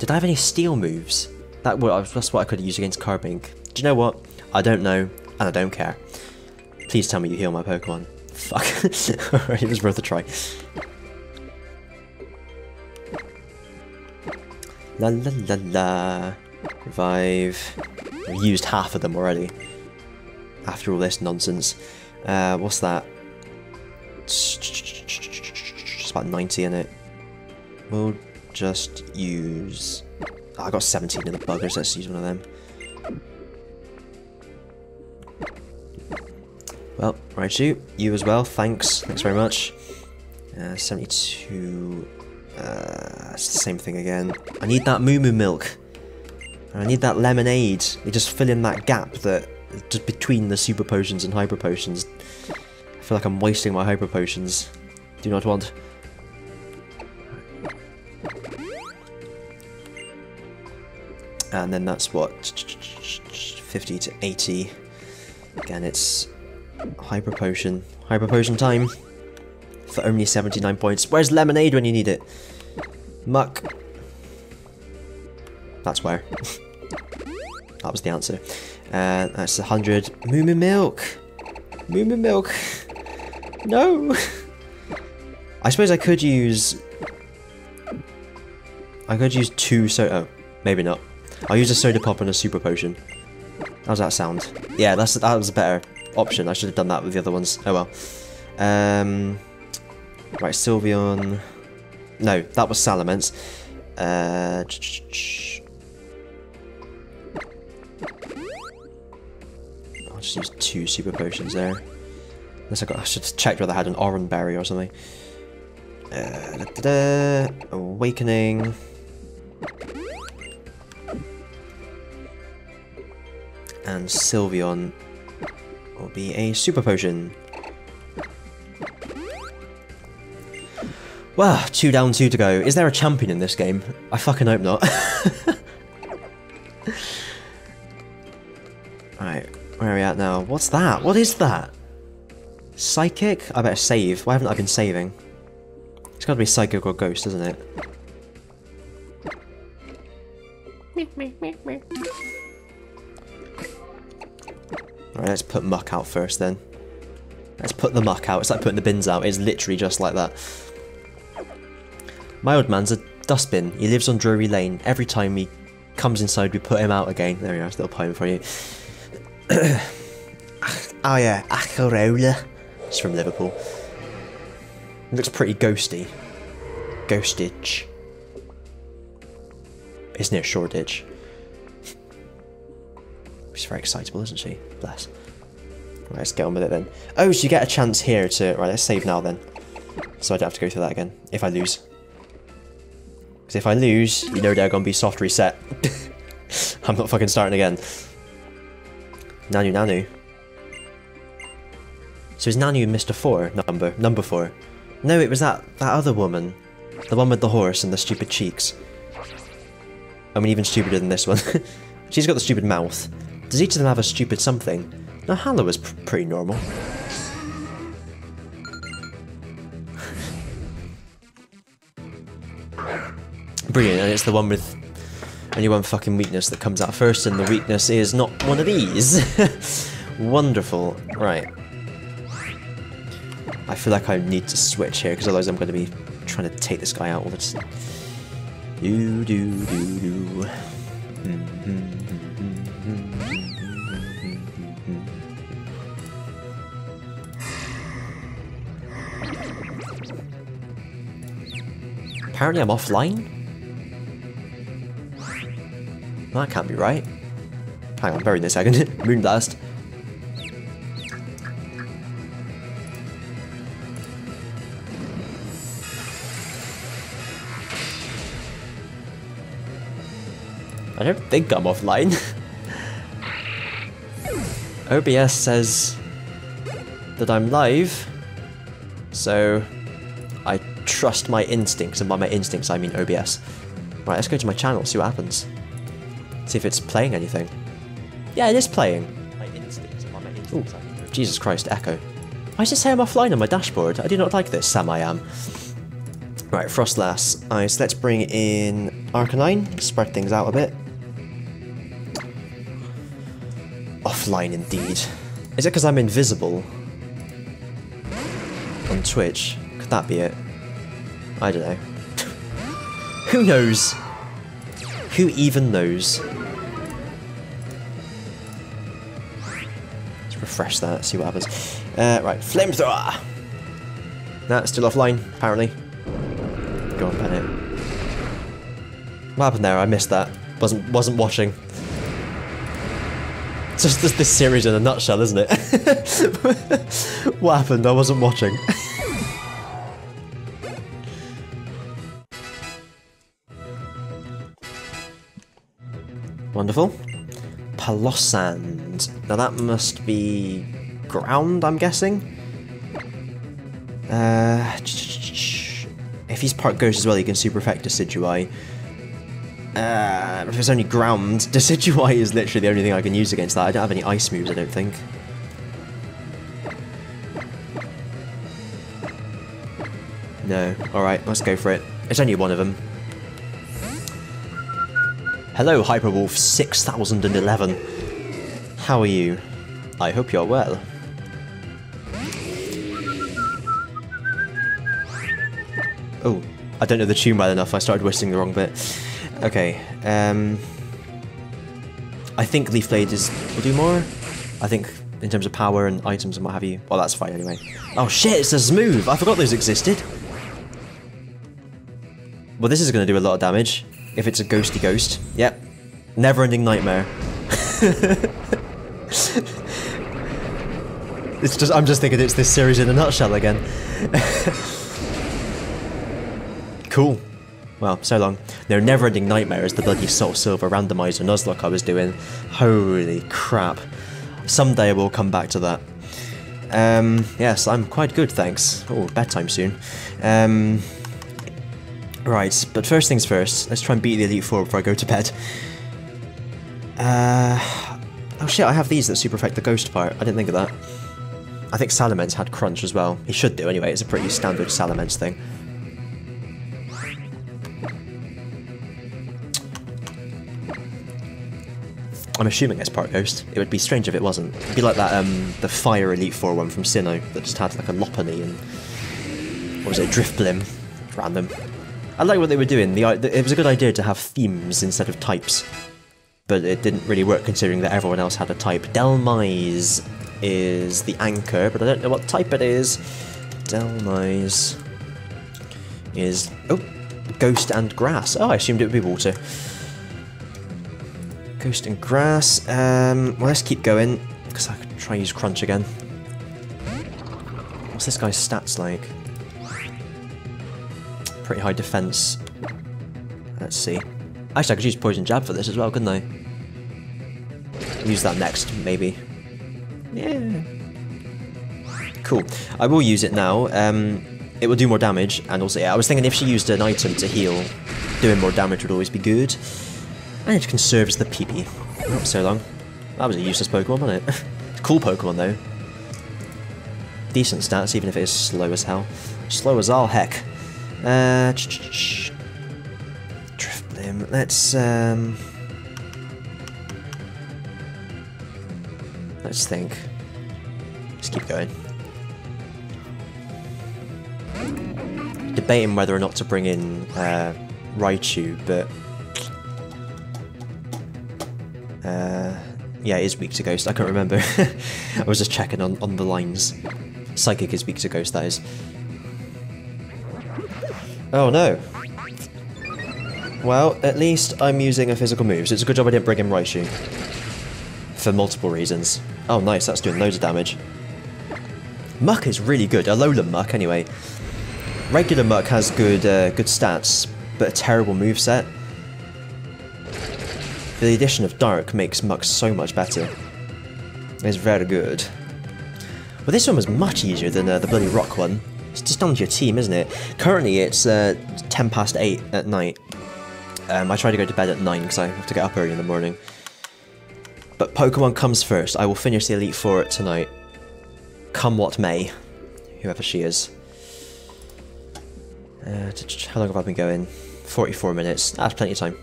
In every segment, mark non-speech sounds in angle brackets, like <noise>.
Did I have any steel moves? That well, that's what I could use against Carbink. Do you know what? I don't know, and I don't care. Please tell me you heal my Pokemon. Fuck. <laughs> Alright, it was worth a try. La la la la. Revive. I've used half of them already. After all this nonsense. Uh, what's that? It's about 90 in it. We'll just use... Oh, I got 17 in the buggers, let's use one of them. Well, right you, you as well, thanks, thanks very much. Uh, 72... Uh, it's the same thing again. I need that Moo Moo Milk. I need that lemonade. They just fill in that gap that just between the super potions and hyper potions. I feel like I'm wasting my hyper potions. Do not want. And then that's what 50 to 80. Again, it's hyper potion. Hyper potion time for only 79 points. Where's lemonade when you need it? Muk. That's where. <laughs> that was the answer. Uh, that's 100. Moo Moo Milk! Moo Moo Milk! <laughs> No! <laughs> I suppose I could use... I could use two so... Oh, maybe not. I'll use a soda pop and a super potion. How's that sound? Yeah, that's that was a better option. I should have done that with the other ones. Oh well. Um, right, Sylveon. No, that was Salamence. Uh, I'll just use two super potions there. Unless I got, I should have checked whether I had an orange berry or something. Uh, da -da -da, awakening. And Sylveon will be a super potion. Well, two down, two to go. Is there a champion in this game? I fucking hope not. <laughs> Right, where are we at now? What's that? What is that? Psychic? I better save. Why haven't I been saving? It's gotta be Psychic or Ghost, isn't it? Alright, let's put Muk out first then. Let's put the Muk out. It's like putting the bins out. It's literally just like that. My old man's a dustbin. He lives on Drury Lane. Every time he comes inside, we put him out again. There we are, little poem for you. <clears throat> oh yeah, Acharola. It's from Liverpool. It looks pretty ghosty. Ghostage. It's near Shoreditch. She's very excitable, isn't she? Bless. Right, let's get on with it then. Oh, so you get a chance here to... Right, let's save now then. So I don't have to go through that again, if I lose. Because if I lose, you know they're going to be soft reset. <laughs> I'm not fucking starting again. Nanu Nanu. So is Nanu Mr. 4 number? Number 4? No, it was that, that other woman. The one with the horse and the stupid cheeks. I mean, even stupider than this one. <laughs> She's got the stupid mouth. Does each of them have a stupid something? No, Hala was pr pretty normal. <laughs> Brilliant, and it's the one with only one fucking weakness that comes out first, and the weakness is not one of these. <laughs> Wonderful. Right. I feel like I need to switch here, because otherwise I'm going to be trying to take this guy out all the time. Do do do do. Mm-hmm. Apparently I'm offline? That can't be right. Hang on, bury this a second. <laughs> Moonblast. I don't think I'm offline. <laughs> OBS says that I'm live, so trust my instincts, and by my instincts I mean OBS. Right, let's go to my channel, see what happens. See if it's playing anything. Yeah, it is playing. My instincts, by my instincts Ooh, Jesus Christ, Echo. Why does it say I'm offline on my dashboard? I do not like this, Sam I am. Right, Froslass. Ice. Let's bring in Arcanine. Spread things out a bit. Offline indeed. Is it because I'm invisible? On Twitch? Could that be it? I don't know. Who knows? Who even knows? Let's refresh that, see what happens. Uh, right, Flamethrower! That's still offline, apparently. Go on, Bennett. What happened there? I missed that. Wasn't wasn't watching. It's just this, this series in a nutshell, isn't it? <laughs> what happened? I wasn't watching. <laughs> Wonderful. Palossand. Now that must be ground, I'm guessing. Uh, if he's part ghost as well, he can super effect Decidueye. Uh, if it's only ground, <laughs> Decidueye is literally the only thing I can use against that. I don't have any ice moves, I don't think. No. Alright, let's go for it. It's only one of them. Hello, Hyperwolf 6011. How are you? I hope you're well. Oh, I don't know the tune well enough. I started whistling the wrong bit. Okay, um... I think Leaf Blade is will do more. I think in terms of power and items and what have you. Well, that's fine anyway. Oh shit, it's a smooth! I forgot those existed. Well, this is going to do a lot of damage. If it's a ghosty ghost. Yep. Never-ending nightmare. <laughs> it's just I'm just thinking it's this series in a nutshell again. <laughs> cool. Well, so long. No, never-ending nightmare is the bloody Soul Silver randomizer Nuzlocke I was doing. Holy crap. Someday we'll come back to that. Um, yes, I'm quite good, thanks. Oh, bedtime soon. Um, right, but first things first, let's try and beat the Elite Four before I go to bed. Uh, oh shit, I have these that super affect the ghost part. I didn't think of that. I think Salamence had Crunch as well. He should do anyway, it's a pretty standard Salamence thing. I'm assuming it's part ghost. It would be strange if it wasn't. It'd be like that, um, the Fire Elite Four one from Sinnoh that just had like a Lopunny and what was it, Drift Drifblim, random. I like what they were doing. The, it was a good idea to have themes instead of types, but it didn't really work considering that everyone else had a type. Dhelmise is the anchor, but I don't know what type it is. Dhelmise is oh, ghost and grass. Oh, I assumed it would be water. Ghost and Grass. Um, well, let's keep going, because I could try use Crunch again. What's this guy's stats like? Pretty high defense. Let's see. Actually, I could use Poison Jab for this as well, couldn't I? Use that next, maybe. Yeah. Cool. I will use it now. Um, it will do more damage, and also, yeah, I was thinking if she used an item to heal, doing more damage would always be good. And it can serve as the peepee. Not so long. That was a useless Pokemon, wasn't it? <laughs> cool Pokemon though. Decent stats, even if it is slow as hell. Slow as all heck. Uh, Drifblim. Let's um. Let's think. Let's keep going. Debating whether or not to bring in uh, Raichu, but uh, yeah, it is weak to Ghost. I can't remember. <laughs> I was just checking on, on the lines. Psychic is weak to Ghost, that is. Oh no. Well, at least I'm using a physical move, so it's a good job I didn't bring in Raichu. For multiple reasons. Oh nice, that's doing loads of damage. Muk is really good, Alolan Muk anyway. Regular Muk has good uh, good stats, but a terrible move set. The addition of Dark makes Muk so much better. It's very good. Well, this one was much easier than uh, the bloody Rock one. It's just down to your team, isn't it? Currently, it's uh, 10 past 8 at night. Um, I try to go to bed at 9 because I have to get up early in the morning. But Pokemon comes first. I will finish the Elite Four tonight. Come what may. Whoever she is. Uh, how long have I been going? 44 minutes. That's plenty of time.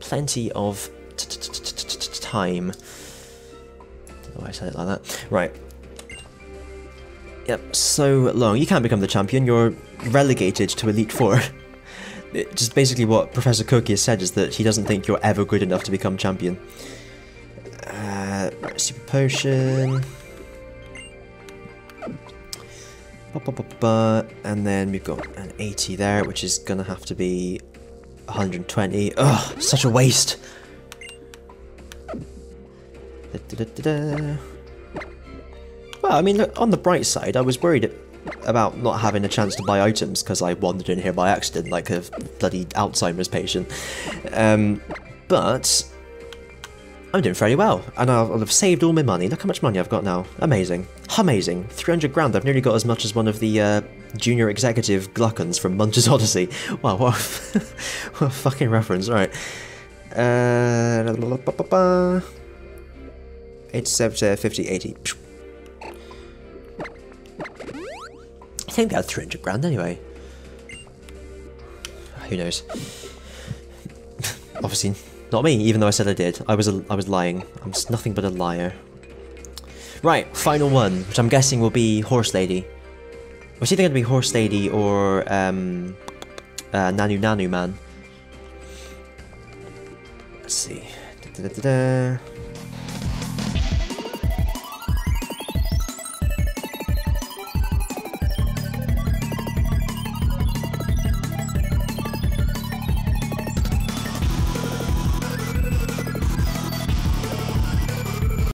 Plenty of time. Oh, I said it like that. Right. Yep, so long. You can't become the champion, you're relegated to Elite Four. <laughs> It, just basically what Professor Kukui has said is that he doesn't think you're ever good enough to become champion. Uh, super potion. And then we've got an 80 there, which is gonna have to be 120. Ugh, such a waste. Da, da, da, well, I mean, on the bright side, I was worried about not having a chance to buy items because I wandered in here by accident like a bloody Alzheimer's patient. Um, but I'm doing fairly well, and I'll, have saved all my money. Look how much money I've got now. Amazing. Amazing. 300 grand. I've nearly got as much as one of the uh, junior executive Glukkons from Munch's Oddysee. <laughs> Wow, what a, <laughs> what a fucking reference. Right. Uh, 87, 50, 80. I think we had 300 grand anyway. Who knows? Obviously, not me, even though I said I did. I was a, I was lying. I'm nothing but a liar. Right, final one, which I'm guessing will be Horse Lady. Was either going to be Horse Lady or um, uh, Nanu Nanu Man. Let's see. Da -da -da